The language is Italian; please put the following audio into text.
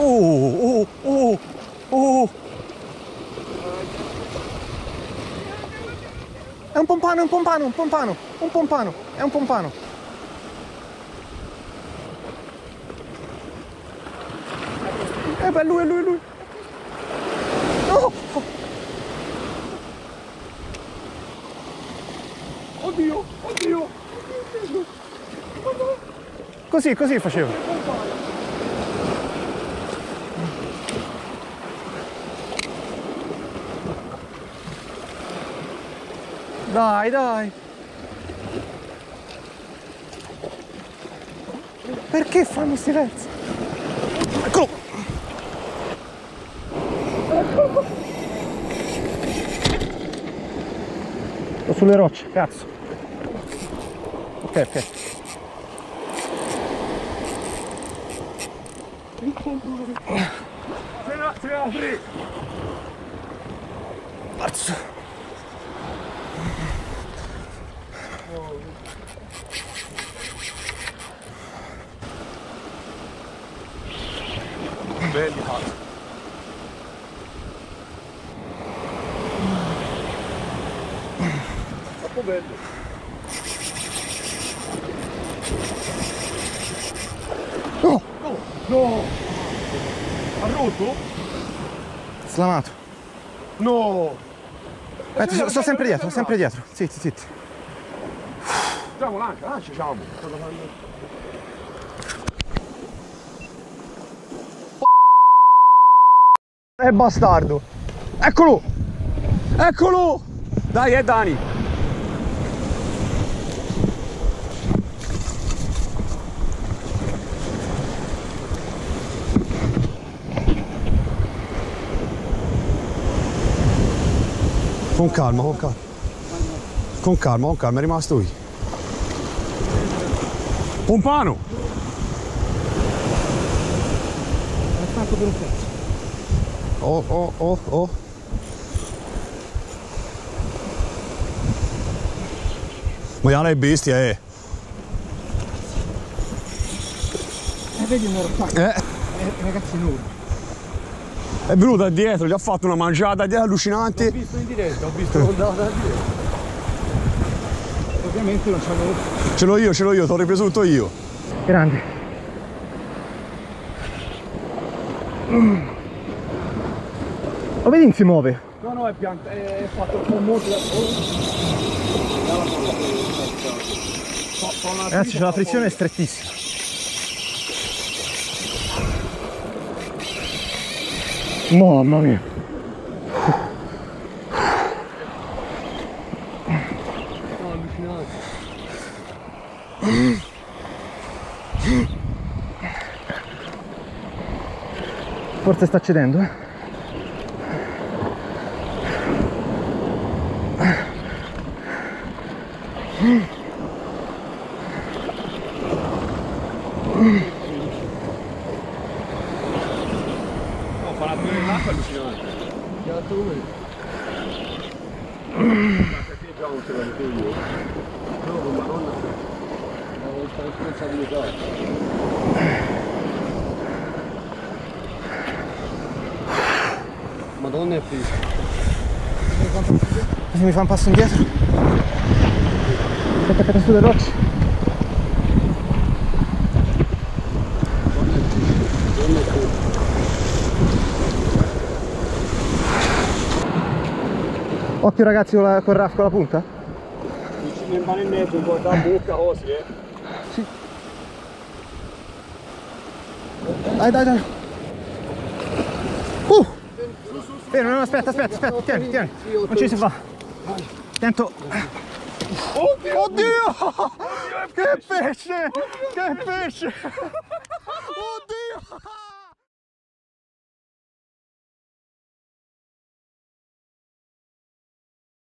Oh, oh, oh, oh. È un pompano, è un pompano, un pompano, un pompano, è un pompano. Eh beh, lui, è lui, lui. No! Oddio, oddio. Così, così facevo. Dai, dai. Perché fanno silenzio? Eccolo! Sto sulle rocce, cazzo. Ok, ok. Se la, se apri. Cazzo. Belli cazzo. Troppo belli. Oh! No! Ha rotto? Slamato. No! Aspetta, sto, sto sempre dietro, sempre dietro. Zitti, zitti. Andiamo là, là ci siamo. È bastardo. Eccolo! Eccolo! Dai, è Dani. Con calma, con calma. Con calma, con calma, è rimasto qui. Pompano. Oh, oh, oh, oh. Maiale è bestia, eh. Eh, vedi un qua, Eh, eh, ragazzi nudo. è venuta dietro, gli ha fatto una mangiata dietro allucinante. visto in diretta, ho visto in diretta. Ovviamente non c'avevo. Ce l'ho io, ce l'ho io, ti ho ripreso tutto io. Grande. Lo vedi si muove? No, no, è pianta, è fatto con molto da Ragazzi c'è la frizione strettissima. Mamma mia. Forse sta cedendo, eh? No, fa la prima l'acqua allucinante. Che altro come? Già non ce detto io. No, con madonna. Avevo di età. Madonna è fissa. Se mi fa un passo indietro. Sei attaccata sulle rocce. Occhio ragazzi con, la, con il RAF con la punta. Nel mare in mezzo, po' da bocca così, eh. Dai dai dai. Uh! Fermo, no, aspetta, aspetta, aspetta, tieni, tieni. Non ci si fa. Attento. Oddio! Oddio! Che pesce! Che pesce!